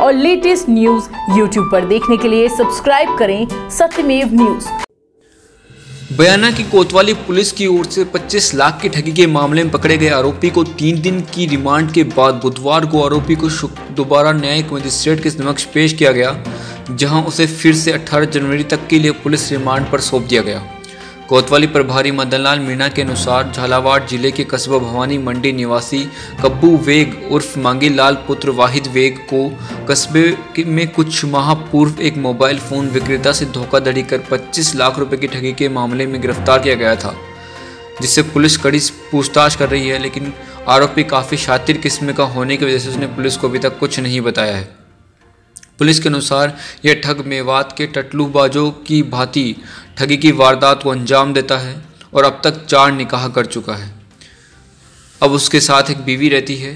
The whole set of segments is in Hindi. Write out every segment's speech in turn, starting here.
और लेटेस्ट न्यूज़ यूट्यूब पर देखने के लिए सब्सक्राइब करें सत्यमेव न्यूज़। बयाना की कोतवाली पुलिस की ओर से 25 लाख की ठगी के मामले में पकड़े गए आरोपी को तीन दिन की रिमांड के बाद बुधवार को आरोपी को दोबारा न्यायिक मजिस्ट्रेट के समक्ष पेश किया गया, जहाँ उसे फिर से 18 जनवरी तक के लिए पुलिस रिमांड पर सौंप दिया गया। कोतवाली प्रभारी मदनलाल मीणा के अनुसार झालावाड़ ज़िले के कस्बा भवानी मंडी निवासी कब्बू वेग उर्फ़ मांगीलाल पुत्र वाहिद वेग को कस्बे में कुछ माह पूर्व एक मोबाइल फ़ोन विक्रेता से धोखाधड़ी कर 25 लाख रुपए की ठगी के मामले में गिरफ़्तार किया गया था, जिससे पुलिस कड़ी पूछताछ कर रही है, लेकिन आरोपी काफ़ी शातिर किस्म का होने की वजह से उसने पुलिस को अभी तक कुछ नहीं बताया है। पुलिस के अनुसार, यह ठग मेवात के टटलूबाजों की भांति ठगी की वारदात को अंजाम देता है और अब तक चार निकाह कर चुका है। अब उसके साथ एक बीवी रहती है।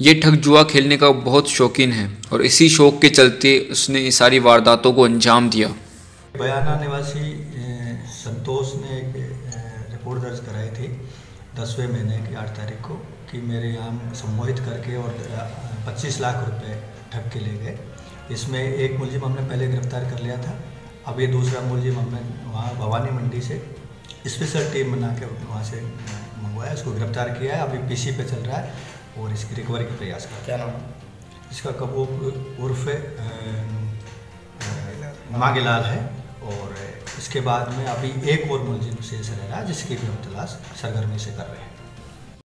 ये ठग जुआ खेलने का बहुत शौकीन है और इसी शौक के चलते उसने ये सारी वारदातों को अंजाम दिया। बयाना निवासी संतोष ने एक रिपोर्ट दर्ज कराई थी दसवें महीने की आठ तारीख को कि मेरे यहाँ सम्मोहित करके और पच्चीस लाख रुपए ठग के ले गए। इसमें एक मुलजिम हमने पहले गिरफ़्तार कर लिया था अब ये दूसरा मुलजिम हमने वहाँ भवानी मंडी से स्पेशल टीम बना के वहाँ से मंगवाया इसको गिरफ़्तार किया है अभी पीसी पे चल रहा है और इसकी रिकवरी का प्रयास कर क्या नाम? इसका कबूब उर्फ़ अ, है और इसके बाद में अभी एक और मुलजिम शेष रह रहा है जिसकी भी हम तलाश सरगर्मी से कर रहे हैं।